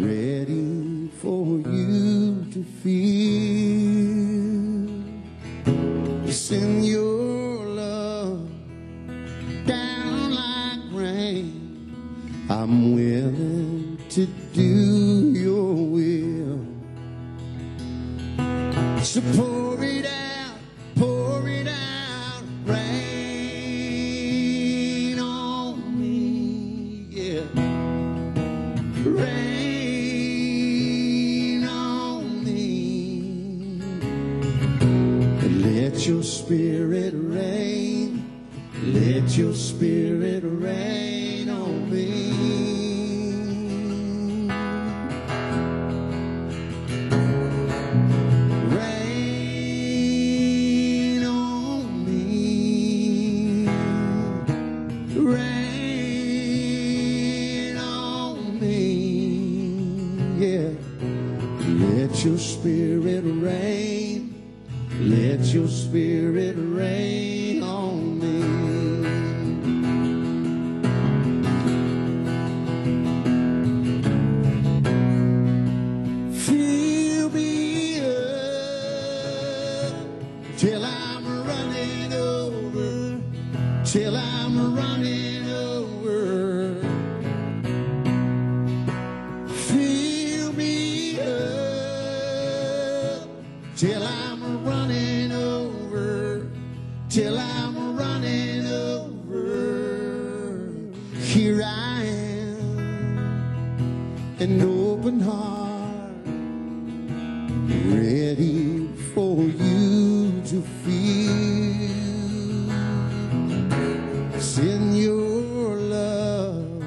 ready for you to feel. Send in your love, down like rain. I'm willing to do your will. Let your spirit rain. Let your spirit rain on me. Rain on me. Rain on me. Yeah. Let your spirit rain. Let your spirit rain on me. Fill me up till I'm running over, till I'm running over. Fill me up till I'm till I'm running over. Here I am, an open heart ready for you to feel. Send your love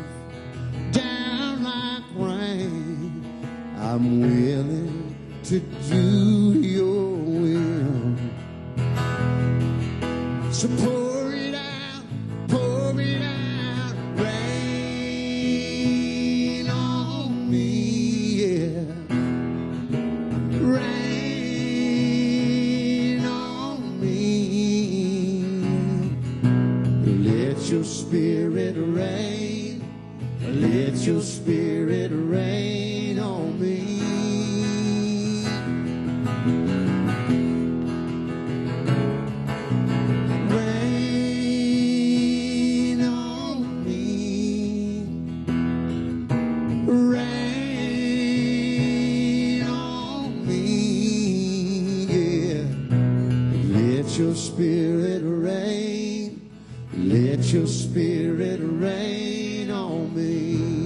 down like rain. I'm willing to do So pour it out, pour it out, rain on me, yeah. Rain on me. Let your spirit rain. Let your spirit rain on me. Your spirit rain. Let your spirit rain on me.